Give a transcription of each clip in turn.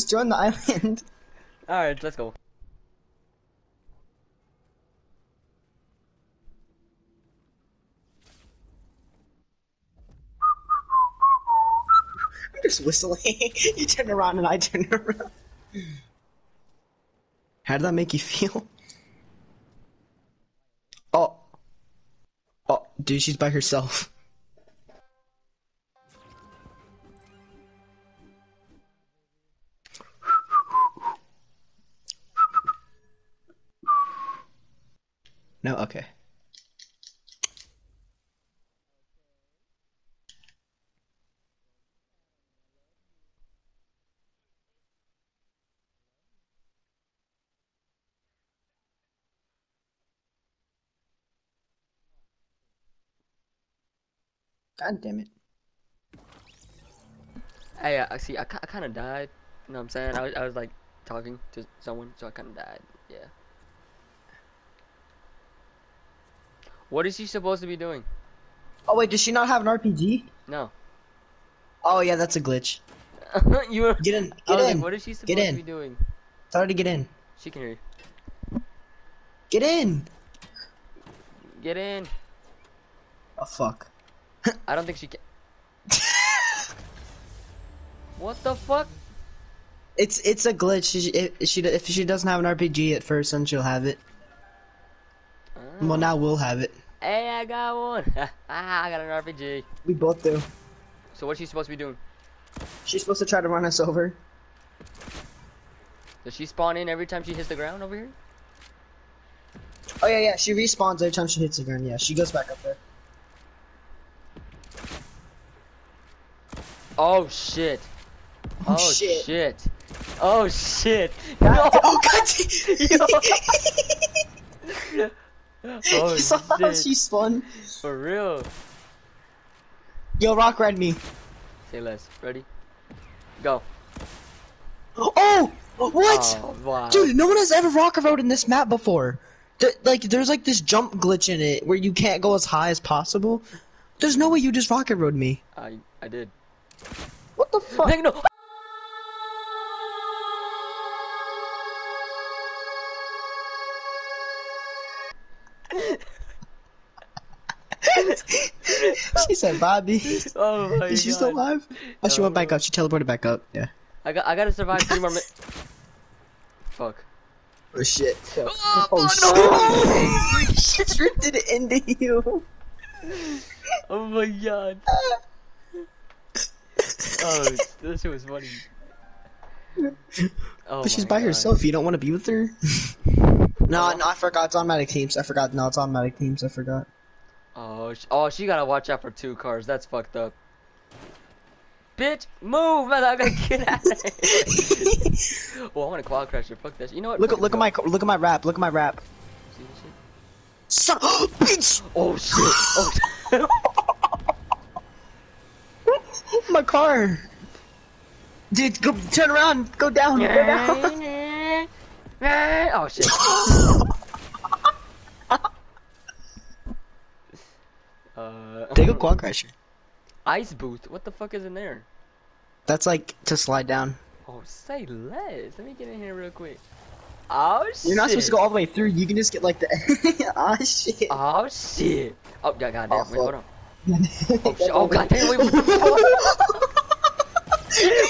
Just join the island. Alright, let's go. I'm just whistling. you turn around and I turn around. How did that make you feel? Oh. Oh, dude, she's by herself. God damn it. Hey, uh, see, I, I kind of died. You know what I'm saying? I was, I was like talking to someone, so I kind of died. Yeah. What is she supposed to be doing? Oh wait, does she not have an RPG? No. Oh yeah, that's a glitch. you were. Get in, get was like, in. what is she supposed Get to be doing? Tell her to get in. She can hear you. Get in. Get in. Oh fuck. I don't think she can. what the fuck? It's it's a glitch. She, if she if she doesn't have an RPG at first, then she'll have it. Well, now we'll have it. Hey, I got one. ah, I got an RPG. We both do. So what's she supposed to be doing? She's supposed to try to run us over. Does she spawn in every time she hits the ground over here? Oh yeah, yeah. She respawns every time she hits the ground. Yeah, she goes back up there. Oh shit. Oh, Oh shit. shit. Oh shit. No. oh god! oh you saw how she spun? For real. Yo, rock red me. Say less. Ready? Go. Oh! What? Oh, wow. Dude, no one has ever rock road in this map before. Th- like, there's like this jump glitch in it where you can't go as high as possible. There's no way you just rocket road me. I I did. What the fuck? Nick, no. she said, Bobby. Oh my Is she god. still alive? Oh, she oh went back up. She teleported back up. Yeah. I got I gotta survive three more minutes. Fuck. Oh shit. Oh, Oh fuck, shit. she drifted it into you. Oh my god. Oh, this shit was funny. Oh But she's by God. herself. You don't want to be with her? no, no, I forgot. It's automatic teams. I forgot. No, it's automatic teams. I forgot. Oh, sh oh, she gotta watch out for two cars. That's fucked up. Bitch, move, man! I gotta get out of here. well, I want to quad crash her. Fuck that. shit. You know what? Look at look at my look at my rap. Look at my rap. See this shit? Son, bitch! Oh shit! Oh. my car. Dude, go turn around. Go down. Go down. oh shit! uh, Take a quad crasher. ice booth. What the fuck is in there? That's like to slide down. Oh, say less. Let me get in here real quick. Oh shit! You're not supposed to go all the way through. You can just get like the. oh shit. Oh shit! Oh god, goddamn! Oh, wait, hold on. Oh! Oh goddamn! Wait, what the fuck?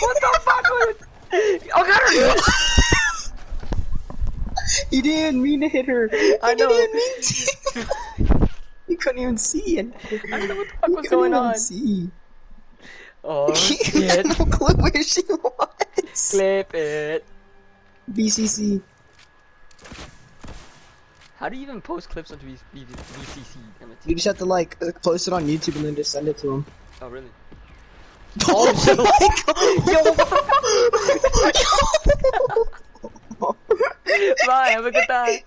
what the fuck? was- Oh god! You didn't mean to hit her. I You know. didn't mean to. you couldn't even see it. I don't know what the fuck You was couldn't going even on. See. Oh You shit! had no clue where she was. Clip it. BCC. How do you even post clips onto VCC? You just have to like uh, post it on YouTube and then just send it to him. Oh really? Oh, shit. Yo, Bye. Have a good time.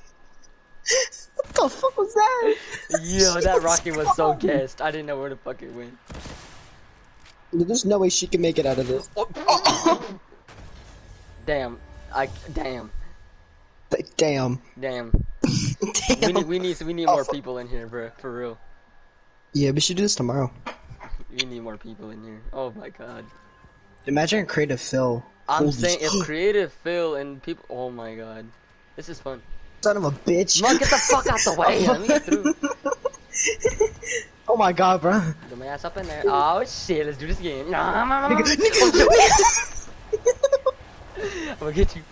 what the fuck was that? Yo, that rocket was so gassed. I didn't know where the fuck it went. There's no way she can make it out of this. Oh. damn. I damn. Damn. Damn. Damn. We need we need we need more people in here, bro. For real. Yeah, we should do this tomorrow. We need more people in here. Oh my god. Imagine a creative fill. I'm Holy saying if creative fill and people. Oh my god, this is fun. Son of a bitch. Come on, get the fuck out the way. Let me get through. oh my god, bro. Get my ass up in there. Oh shit, let's do this again. Nigga. I'm gonna get you.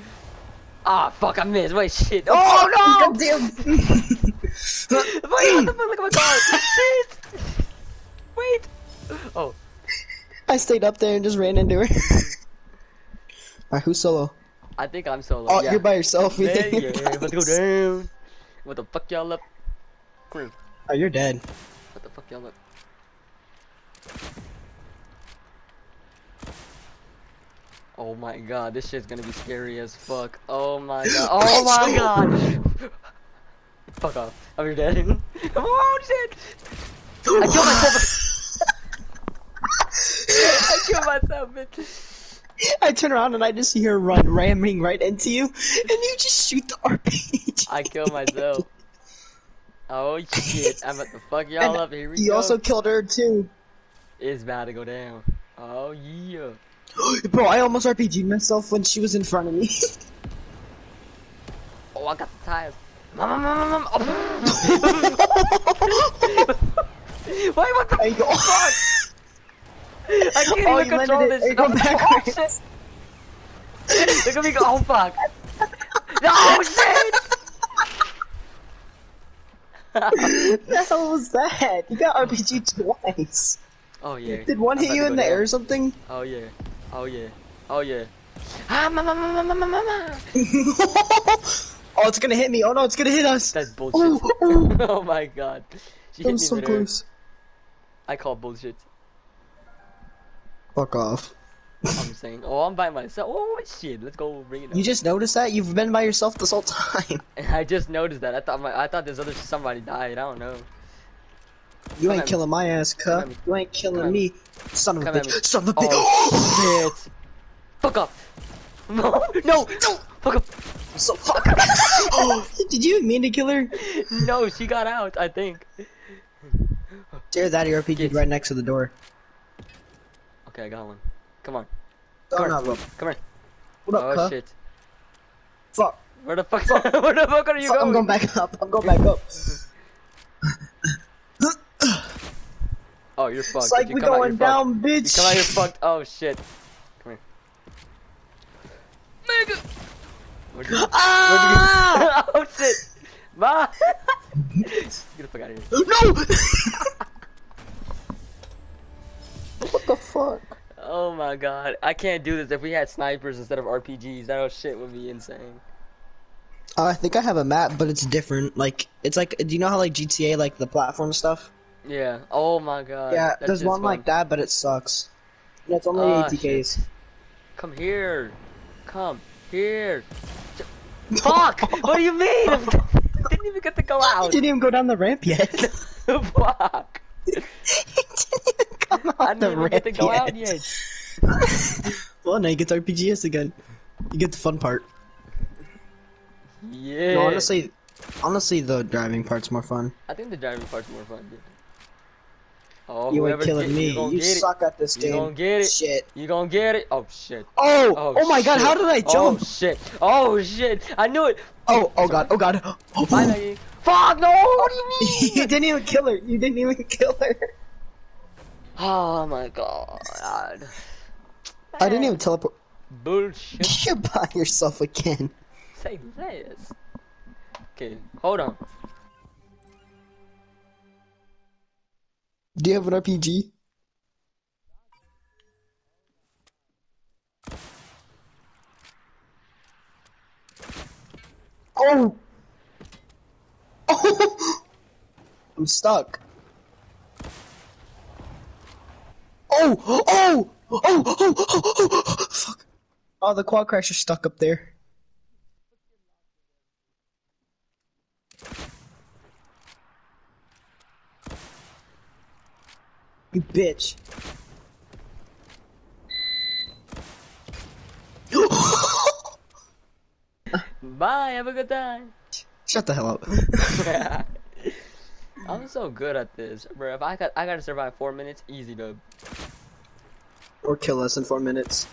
Ah, fuck, I missed. Wait, shit. Oh no! Goddamn. Wait, what the fuck? Look at my car. Shit. Wait. Oh, I stayed up there and just ran into her. Alright, who's solo? I think I'm solo. Oh, yeah. you're by yourself. Yeah, yeah, let's go down. What the fuck y'all up? Come here. Oh, you're dead. What the fuck y'all up? Oh my oh. god, this shit's gonna be scary as fuck. Oh my god. Oh my god. fuck off. Oh, I'm your. Come on, shit. I killed myself. I killed myself, bitch. I turn around and I just see her run, ramming right into you, and you just shoot the RPG. I killed myself. Oh shit, I'm about to fuck y'all up. Here we You go. also killed her too. It's about to go down. Oh yeah. Bro, I almost RPG'd myself when she was in front of me. Oh, I got the tires. Mama, mama, mama. Oh. Wait, what the go. fuck? I can't Oh, even control it. this. Hey, go Oh, backwards. shit. Look at me go. Oh fuck. No shit. the hell was that? You got RPG twice. oh yeah. Did one hit you in the down. air or something? Oh yeah. Oh yeah. Oh yeah. Ah, mama, mama, mama, mama. oh, it's gonna hit me. Oh no, it's gonna hit us. That's bullshit. Oh, oh. oh my god. She That hit me was so close. I call bullshit. Fuck off. I'm saying. Oh, I'm by myself. Oh shit. Let's go bring it up. You just noticed that? You've been by yourself this whole time. I just noticed that. I thought my I thought this other somebody died. I don't know. You ain't killing my ass, cuh. You ain't killing me. Son of a Come at me. bitch. Son of a oh, bitch. Oh shit! Fuck off! No, no, no! Fuck off! so fuck. Oh, did you mean to kill her? No, she got out. I think. Dare that RPG right next to the door. Okay, I got one. Come on, Oh, Come no, on. come here. What up, Oh shit! Fuck. Where the fuck? Where the fuck are you Fuck, going? I'm going back up. I'm going back up. Oh, you're fucked. It's like we come out, going down, fucked. You bitch. come out, you're fucked. Oh shit! Come here. Nigga. Where'd you go? Ah! oh shit! Ma! Get the fuck out of here. no! what the fuck? Oh my god, I can't do this. If we had snipers instead of RPGs, that whole shit would be insane. Uh, I think I have a map, but it's different. Like, it's like, do you know how like GTA, like the platform stuff? Yeah. Oh my god. yeah, there's one like that, but it sucks. And it's only Ah, 80ks. Come here. Come here. Fuck! what do you mean? Didn't even get to go He out. didn't even go down the ramp yet. Fuck! he didn't even come out I the didn't even ramp get to go yet. out yet. well, now you get to RPGs again. You get the fun part. Yeah. No, honestly, honestly, the driving part's more fun. I think the driving part's more fun, dude. Oh, you ain't killing get, me. You, You suck at this game. You gonna get it. Shit. You gonna get it. Oh shit. Oh, Oh, oh, my god, how did I oh, jump? Oh shit. Oh shit. I knew it. Oh, oh god, oh god. Bye, Maggie. Fuck no. What do you mean? you didn't even kill her. You didn't even kill her. Oh my god. I didn't even teleport. Bullshit. You're by yourself again. Say this. Okay, hold on. Do you have an RPG? Oh! Oh! I'm stuck. Oh! Oh! Oh! Oh! Oh! oh, oh, Fuck. Oh, the quad crasher's stuck up there. You bitch. Bye, have a good time. Shut the hell up. I'm so good at this, bro. If I got, I gotta survive four minutes, easy, dub. or kill us in four minutes.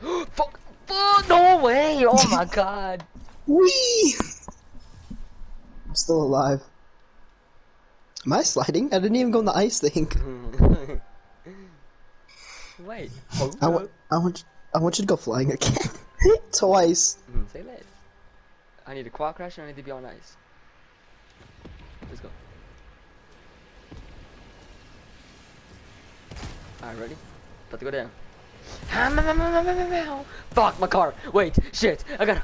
Fuck! Fuck! No way! Oh my god! Wee! I'm still alive. Am I sliding? I didn't even go on the ice thing. Wait. I want, I want, I want you to go flying again. Twice. Mhm, Say less. I need a quad crash and I need to be on ice. Let's go. Alright, ready? About to go down. Fuck my car. Wait, shit. I got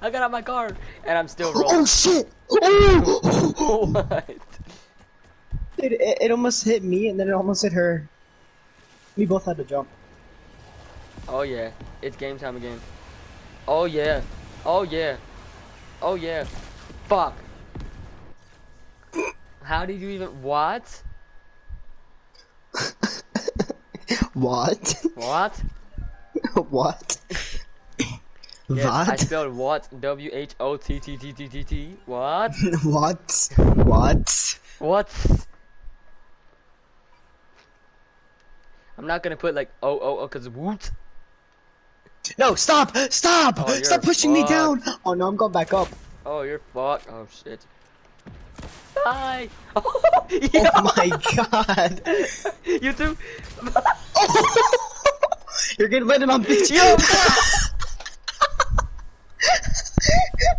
I got out my car and I'm still rolling. Oh shit! Oh! what? Dude, it, it almost hit me and then it almost hit her. We both had to jump. Oh yeah, it's game time again. Oh yeah. Oh yeah. Oh yeah. Fuck. How did you even what? what? What? what? Yes, I spelled what W H O T T T T T T. What? what? What? What? I'm not gonna put like oh oh oh cause woot. No, stop! Stop! Oh, stop pushing me down! Oh no, I'm going back up. Oh you're fucked. Oh shit. Bye. Oh yeah. my god! you too. You're gonna land it on me. Yo.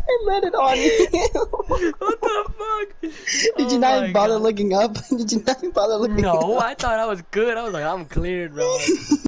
I landed on you. what the fuck? Did you Oh not my bother God. looking up? Did you not bother looking No, up? I thought I was good. I was like, I'm cleared, bro.